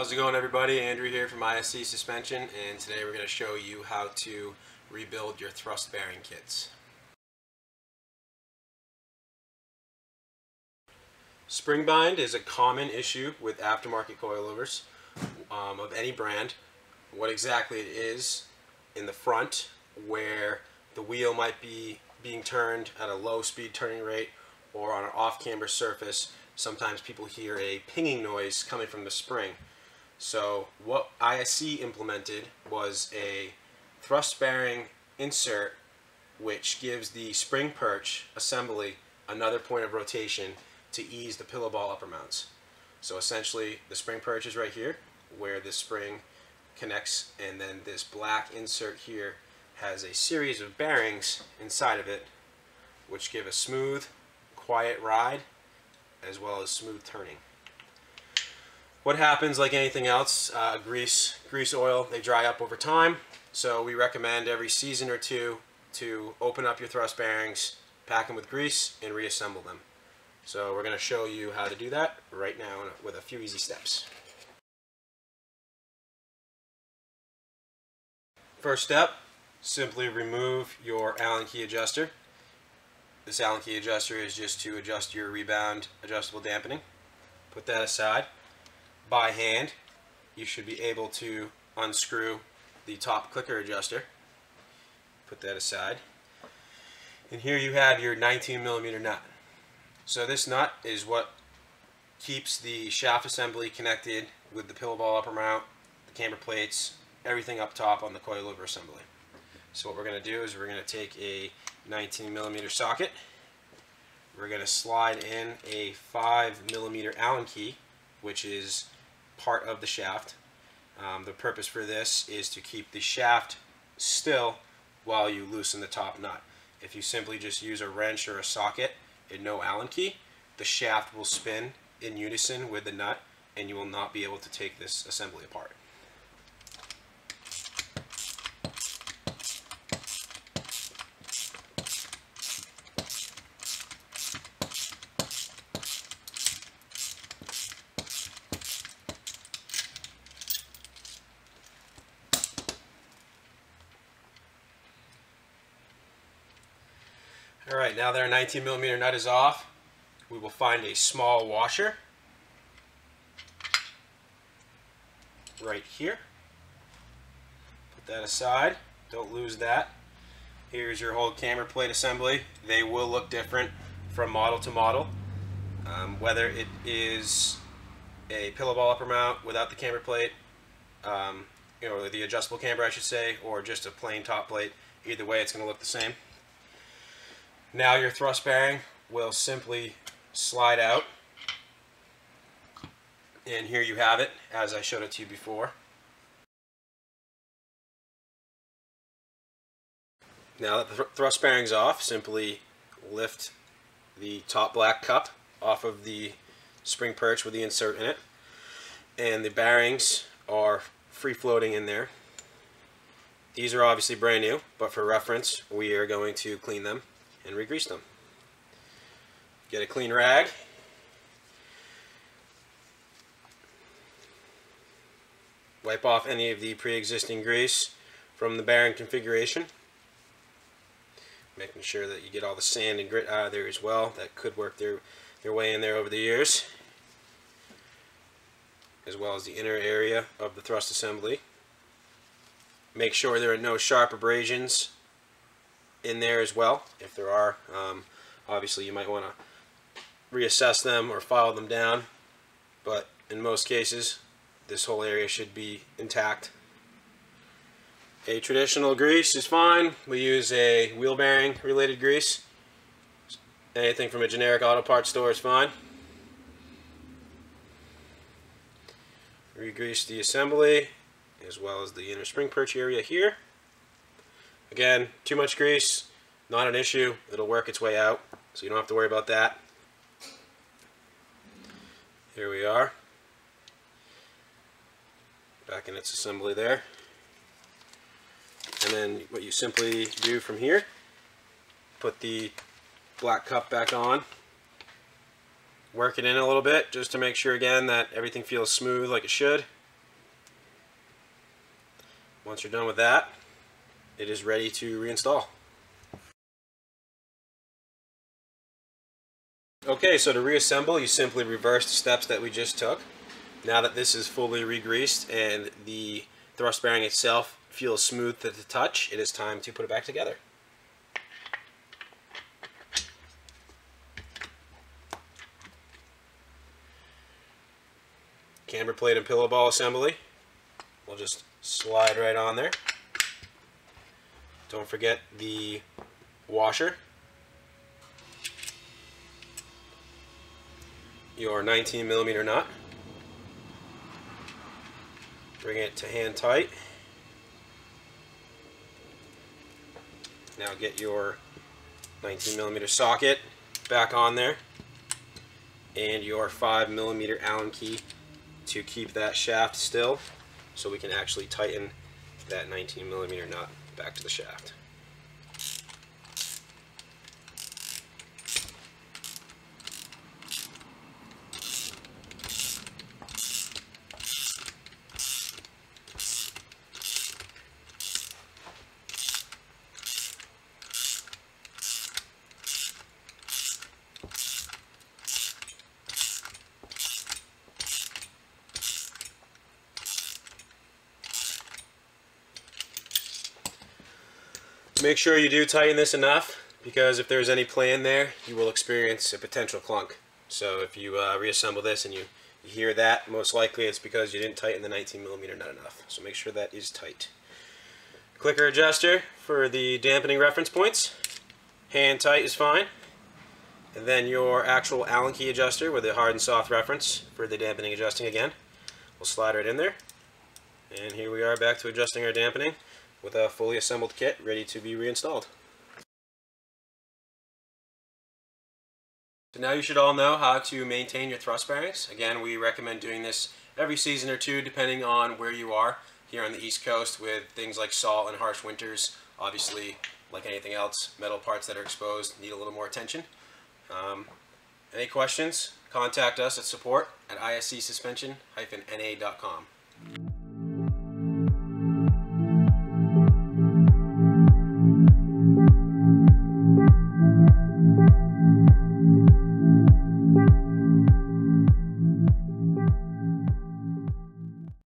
How's it going everybody? Andrew here from ISC Suspension and today we're going to show you how to rebuild your thrust bearing kits. Spring bind is a common issue with aftermarket coilovers um, of any brand. What exactly it is in the front where the wheel might be being turned at a low speed turning rate or on an off-camber surface sometimes people hear a pinging noise coming from the spring. So what ISC implemented was a thrust bearing insert which gives the spring perch assembly another point of rotation to ease the pillow ball upper mounts. So essentially the spring perch is right here where the spring connects and then this black insert here has a series of bearings inside of it which give a smooth quiet ride as well as smooth turning. What happens, like anything else, uh, grease, grease oil, they dry up over time. So we recommend every season or two to open up your thrust bearings, pack them with grease, and reassemble them. So we're going to show you how to do that right now with a few easy steps. First step, simply remove your Allen key adjuster. This Allen key adjuster is just to adjust your rebound adjustable dampening. Put that aside by hand, you should be able to unscrew the top clicker adjuster. Put that aside. And here you have your 19 millimeter nut. So this nut is what keeps the shaft assembly connected with the pillow ball upper mount, the camber plates, everything up top on the coilover assembly. So what we're going to do is we're going to take a 19 millimeter socket. We're going to slide in a 5 millimeter Allen key, which is part of the shaft. Um, the purpose for this is to keep the shaft still while you loosen the top nut. If you simply just use a wrench or a socket and no Allen key, the shaft will spin in unison with the nut and you will not be able to take this assembly apart. Alright, now that our 19 millimeter nut is off, we will find a small washer right here. Put that aside. Don't lose that. Here's your whole camber plate assembly. They will look different from model to model. Um, whether it is a pillow ball upper mount without the camber plate, um, you know, the adjustable camber I should say, or just a plain top plate. Either way, it's going to look the same. Now your thrust bearing will simply slide out. And here you have it, as I showed it to you before. Now that the th thrust bearing's off, simply lift the top black cup off of the spring perch with the insert in it. And the bearings are free floating in there. These are obviously brand new, but for reference, we are going to clean them and regrease them. Get a clean rag. Wipe off any of the pre-existing grease from the bearing configuration. Making sure that you get all the sand and grit out of there as well. That could work their, their way in there over the years. As well as the inner area of the thrust assembly. Make sure there are no sharp abrasions in there as well. If there are, um, obviously you might want to reassess them or file them down. But in most cases, this whole area should be intact. A traditional grease is fine. We use a wheel bearing related grease. Anything from a generic auto parts store is fine. Regrease the assembly as well as the inner spring perch area here. Again, too much grease, not an issue. It'll work its way out, so you don't have to worry about that. Here we are. Back in its assembly there. And then what you simply do from here, put the black cup back on, work it in a little bit just to make sure again that everything feels smooth like it should. Once you're done with that, it is ready to reinstall. Okay, so to reassemble, you simply reverse the steps that we just took. Now that this is fully re-greased and the thrust bearing itself feels smooth to the touch, it is time to put it back together. Camber plate and pillow ball assembly. We'll just slide right on there. Don't forget the washer. Your 19 millimeter nut. Bring it to hand tight. Now get your 19 millimeter socket back on there and your 5 millimeter Allen key to keep that shaft still so we can actually tighten that 19 millimeter nut back to the shaft. Make sure you do tighten this enough because if there's any play in there, you will experience a potential clunk. So if you uh, reassemble this and you, you hear that, most likely it's because you didn't tighten the 19 millimeter nut enough. So make sure that is tight. Clicker adjuster for the dampening reference points. Hand tight is fine. And then your actual Allen key adjuster with the hard and soft reference for the dampening adjusting again. We'll slide right in there. And here we are back to adjusting our dampening with a fully assembled kit ready to be reinstalled. So now you should all know how to maintain your thrust bearings. Again, we recommend doing this every season or two depending on where you are here on the East Coast with things like salt and harsh winters. Obviously, like anything else, metal parts that are exposed need a little more attention. Um, any questions? Contact us at support at iscsuspension-na.com.